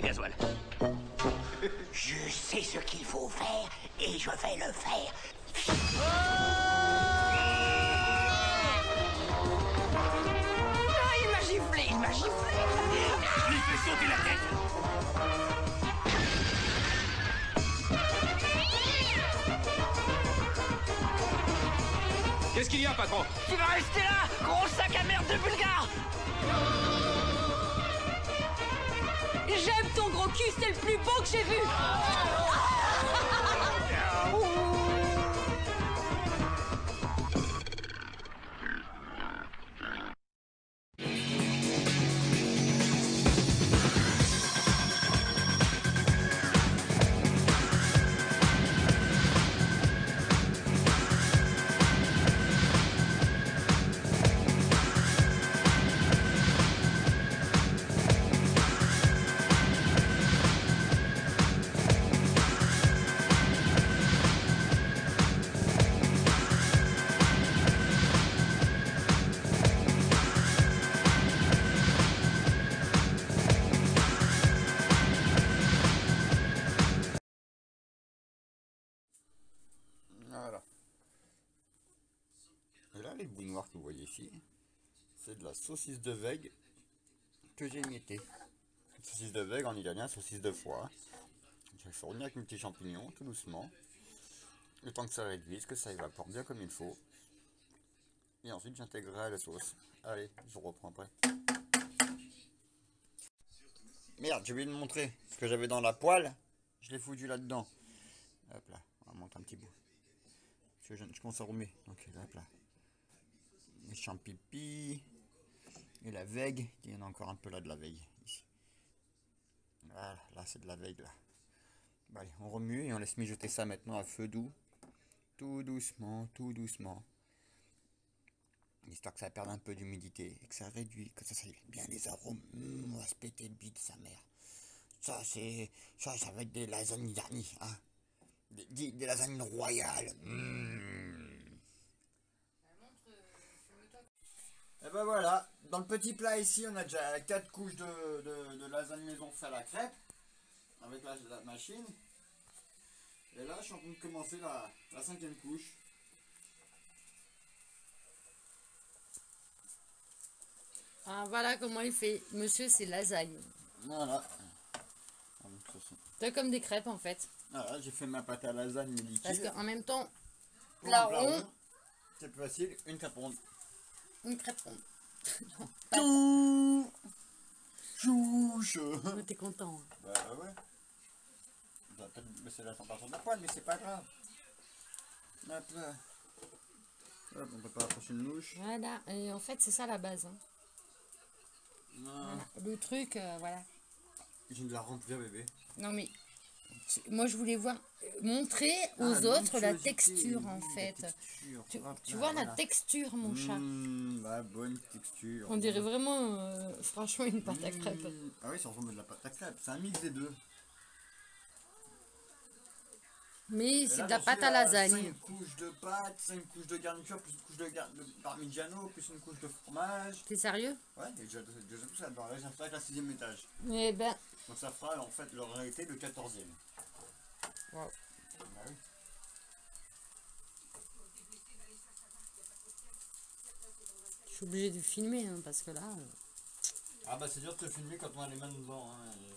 du gasoil. Je sais ce qu'il faut faire et je vais le faire. Ah, il m'a giflé, il m'a giflé. Je lui fais sauter la tête. Qu'est-ce qu'il y a, patron? Tu vas rester là, gros sac à merde de bulgare j'ai vu les bouts noirs que vous voyez ici, c'est de la saucisse de vègue que j'ai émiettée. Saucisse de vègue en italien, saucisse de foie. J'ai fourni avec mes petits champignons, tout doucement. Le temps que ça réduise, que ça évapore bien comme il faut. Et ensuite, j'intégrerai la sauce. Allez, je reprends après. Merde, j'ai oublié de montrer ce que j'avais dans la poêle. Je l'ai foutu là-dedans. Hop là, on va un petit bout. Je, je commence à roumer. Donc hop là. Les champipis. Et la vègue. Il y en a encore un peu là de la vègue. Ici. Voilà, là c'est de la vègue là. Allez, on remue et on laisse mijoter ça maintenant à feu doux. Tout doucement, tout doucement. Histoire que ça perde un peu d'humidité et que ça réduit, que ça, ça bien les arômes. Mmh, on va se péter le bide, sa mère. Ça, c'est. Ça, ça va être des lasagnes garnies, hein. Des lasagnes royales. Mmh. Et ben voilà, dans le petit plat ici, on a déjà 4 couches de, de, de lasagne maison fait à la crêpe, avec la, la machine. Et là, je suis en train de commencer la, la cinquième couche. Ah, voilà comment il fait. Monsieur, c'est lasagne. Voilà. Ah, comme des crêpes en fait. Voilà, j'ai fait ma pâte à lasagne mais liquide. Parce qu'en même temps, plat rond, rond, C'est plus facile, une crêpe ronde. Une crêpe ronde. Tout Chouche T'es content. hein. Bah ouais. Peut-être baisser la température de la poêle, mais c'est pas grave. Hop là. Hop, on peut pas approcher une louche. Voilà. Et en fait, c'est ça la base. hein. Le truc, euh, voilà. J'ai de la remplir, bébé. Non mais, moi je voulais voir, montrer Ah, aux autres la texture en la fait. texture. Tu, vois la texture, mon chat? Mmh, la bonne texture. On dirait vraiment, euh, franchement, une pâte à crêpes. Mmh. Ah oui, ça ressemble à de la pâte à crêpes. C'est un mix des deux. Mais c'est de la pâte à lasagne. 5 couches de pâte, 5 couches de garniture, plus une couche de, gar... de parmigiano, plus une couche de fromage. T'es sérieux? Ouais, déjà, déjà tout ça. Là, j'ai fait avec la sixième étage. Eh ben, Donc ça fera en fait leur réalité le quatorzième. Wow. Bah oui. je suis obligée de filmer hein, parce que là, euh, Ah bah c'est dur de te filmer quand on a les mains dedans. Hein. et-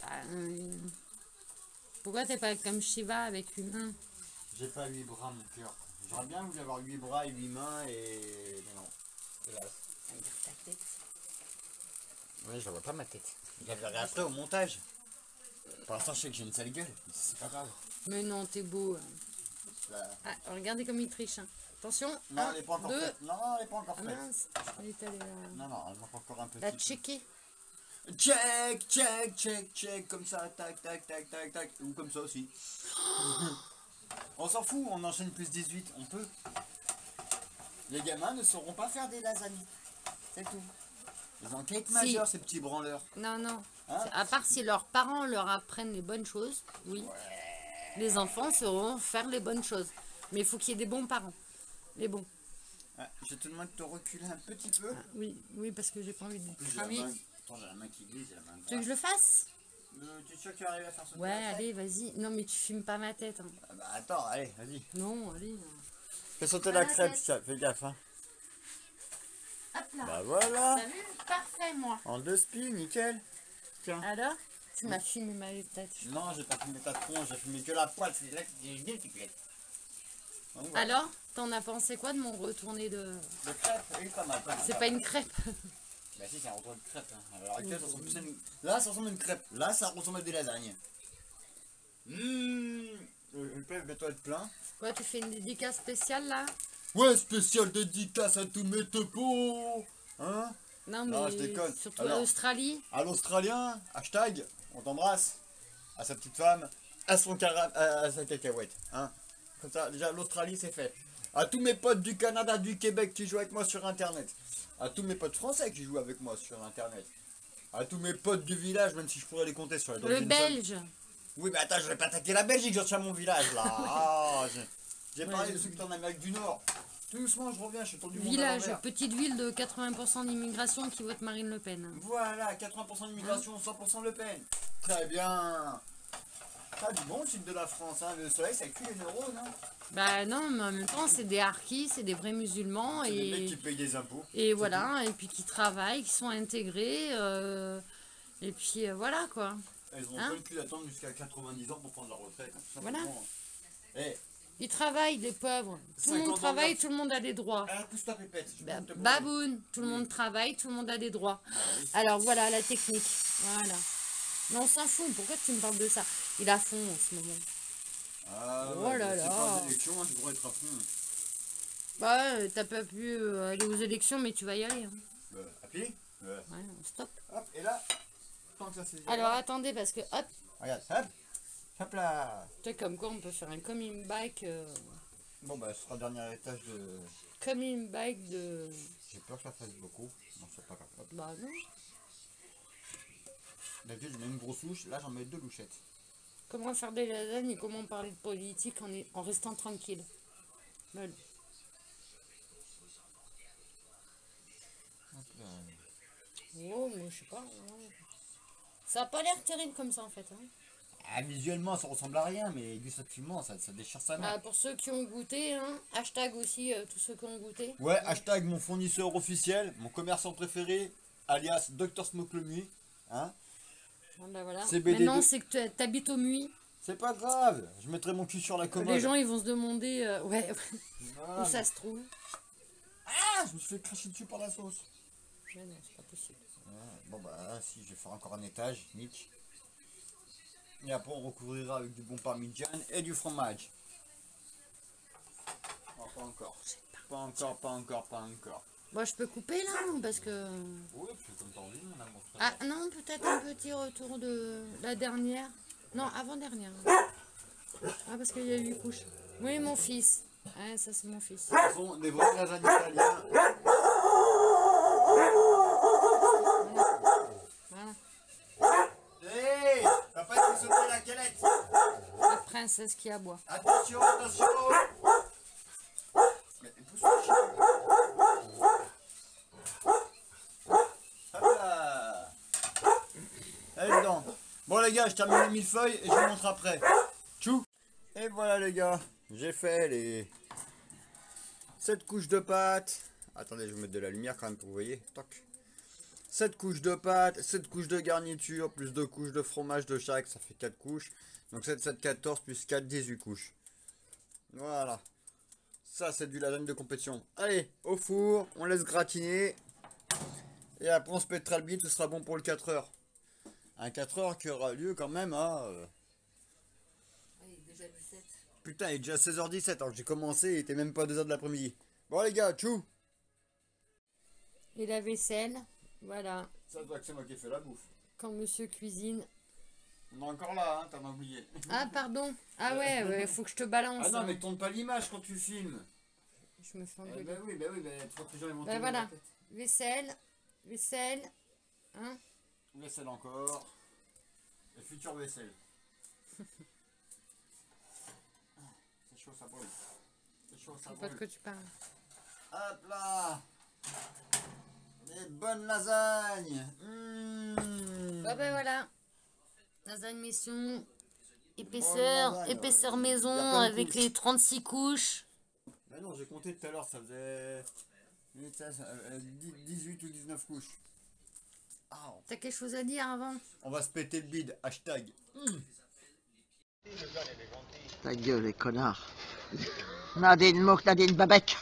bah, euh, pourquoi t'es pas comme Shiva avec une main J'ai pas 8 bras mon cœur. J'aurais bien voulu avoir 8 bras et 8 mains et... Mais non. Hélas. ta tête. Ouais, je vois pas ma tête. La verrai après au montage. Pour l'instant, je sais que j'ai une sale gueule, mais c'est pas grave. Mais non, t'es beau. hein. Là- Ah, regardez comme il triche. hein. Attention, Non, un, elle est pas encore deux. faite. Non, elle est pas encore Ah faite. mince, elle est allée là. Non, non, elle manque encore un petit La peu. checker. Check, check, check, check, comme ça, tac, tac, tac, tac, tac, ou comme ça aussi. on s'en fout, on enchaîne plus 18, on peut. Les gamins ne sauront pas faire des lasagnes. C'est tout. Ils ont Si. majeurs, ces petits branleurs. Non, non. Hein à part si leurs parents leur apprennent les bonnes choses, oui. Les enfants sauront faire les bonnes choses. Mais il faut qu'il y ait des bons parents. Les bons. Ah, je te demande de te reculer un petit peu. Oui, oui, parce que j'ai pas envie de En plus, la main Attends, j'ai la main qui glisse la main Tu veux que je le fasse? Euh, Tu es sûr que tu arrives à faire sauter Ouais, allez, vas-y. Non, mais tu filmes pas ma tête. hein. Ah Bah attends, allez, vas-y. Non, allez. Fais sauter la crêpe, ça, fais gaffe. Hein. Hop là. Bah voilà. Vu Parfait, moi. En deux spies, nickel. Tiens. Alors? Tu m'as filmé ma tête. Non, j'ai pas filmé ta tronche, j'ai filmé que la poêle, c'est là que j'ai une voilà. Alors T'en as pensé quoi de mon retourné de... Le crêpe, oui, pas mal. C'est pas une crêpe. Bah si, c'est un retour de crêpe. Hein. Actuelle, ça ressemble plus à une... Là, ça ressemble à une crêpe. Là, ça ressemble à des lasagnes. Mmh. Le le père va être plein. Quoi, tu fais une dédicace spéciale là? Ouais, spécial dédicace à tous mes topos. Hein? Non, mais Non, je déconne. surtout Alors- l'Australie. À l'Australien, hashtag, on t'embrasse. À sa petite femme, à son cara... à, à sa cacahuète. Hein Comme ça, déjà, l'Australie, c'est fait. À tous mes potes du Canada, du Québec qui jouent avec moi sur Internet. À tous mes potes français qui jouent avec moi sur Internet. À tous mes potes du village, même si je pourrais les compter sur les doigts Le. Belge. Oui, mais attends, je vais pas attaquer la Belgique, je suis à mon village là. Ah, j'ai- Ouais, parlé de ceux qui sont en Amérique du Nord. Tout doucement, je reviens, je suis tour du monde à Village, petite ville de 80% d'immigration qui vote Marine Le Pen. Voilà, 80% d'immigration, 100% Le Pen. Très bien. Ça du bon le sud de la France, hein. le soleil ça cuit les neurones. Hein. Bah non, mais en même temps, c'est des harkis, c'est des vrais musulmans C'est des mecs et, qui payent des impôts. et voilà, et puis qui travaillent, qui sont intégrés. euh, et puis euh, voilà quoi. Elles ont Hein pas le cul d'attendre jusqu'à 90 ans pour prendre leur retraite. Voilà. Ils travaillent, les pauvres. Tout le 50 monde travaille, tout le monde a des droits. ah, pousse-toi pépette. baboune, tout le monde travaille, tout le monde a des droits. Alors voilà la technique. Voilà. Mais on s'en fout, pourquoi tu me parles de ça? Il a fond en ce moment. Ah, Oh ouais, là pas hein, droit d'être à fond. Bah, euh, t'as pas pu euh, aller aux élections, mais tu vas y aller. hein. Euh, à pied Ouais. Ouais, stop. Hop, et là, tant que ça. Alors attendez, parce que hop, Regarde, hop, hop là. tu sais, comme quoi on peut faire un coming back, euh, Bon, bah, ce sera le dernier étage de. coming back de. J'ai peur que ça fasse beaucoup. Non, c'est pas grave. Hop. Bah non. D'habitude, je mets une grosse louche, là, j'en mets deux louchettes. Comment faire des lasagnes et comment parler de politique en, est- en restant tranquille? Lol. Hop là. Oh, moi je sais pas. ouais. Ça a pas l'air terrible comme ça en fait. hein. Ah, visuellement, ça ressemble à rien, mais gustativement, ça, ça déchire sa mère. Ah, pour ceux qui ont goûté, hein, hashtag aussi euh, tous ceux qui ont goûté. Ouais, hashtag mon fournisseur officiel, mon commerçant préféré, alias Dr Smoke le Mui. Hein Ah, bah, voilà. CBD Maintenant, de- c'est que tu- t'habites au Mui. C'est pas grave, je mettrai mon cul sur la commode. Les gens, ils vont se demander euh, ouais, Voilà. où ça se trouve. Ah, je me suis fait cracher dessus par la sauce. Non, c'est pas possible. Bon bah si, je vais faire encore un étage, nick. Et après on recouvrira avec du bon parmigiano et du fromage. Oh, pas encore. Pas encore, pas encore, pas encore. Bon, je peux couper là parce que. Oui, comme t'as envie, mon amour. Ah non, peut-être un petit retour de la dernière. Non, avant-dernière. Ah, parce qu'il y a huit couches. Oui, mon fils. Ah, ça, c'est mon fils. Ce sont des lasagnes italiens. Voilà. Hé T'as pas fait sauter la calette La princesse qui aboie. Attention, attention là Allez dedans Bon les gars, je termine les millefeuilles et je vous montre après. Tchou Et voilà les gars, j'ai fait les 7 couches de pâte. Attendez, je vais mettre de la lumière quand même pour vous voyez. Toc. 7 couches de pâte, 7 couches de garniture, plus 2 couches de fromage de chaque, ça fait 4 couches. Donc 7, 7, 14, plus 4, 18 couches. Voilà. Ça, c'est du lasagne de compétition. Allez, au four, on laisse gratiner. Et après, on se pètera le bide, ce sera bon pour le 4 heures. Un 4 heures qui aura lieu quand même à... euh, déjà 17. Putain, il est déjà 16h17, alors que j'ai commencé, il était même pas 2h de l'après-midi. Bon les gars, tchou Et la vaisselle? Voilà. Ça doit que c'est moi qui ai fait la bouffe. Quand monsieur cuisine. On est encore là, hein, t'en as oublié. Ah, pardon. Ah ouais, ouais, faut que je te balance. Ah non, hein. mais tourne pas l'image quand tu filmes. Je me fais Eh engueuler. ben oui, ben oui, ben faut que les gens ils vont Ben voilà. Vaisselle. Vaisselle. Hein Vaisselle encore. Et future vaisselle. C'est chaud, ça brûle. C'est chaud, ça Je sais pas de brûle. quoi tu parles. Hop là Les bonnes lasagnes Mmh. Bah ben voilà. Une mission épaisseur, épaisseur maison avec les 36 couches. Bah non, j'ai compté tout à l'heure, ça faisait ça, ça, euh, 10 18 ou 19 couches. Ah, T'as quelque chose à dire avant? On va se péter le bide, hashtag. Ta gueule, les connards. Nadine Mouk, Nadine Babek.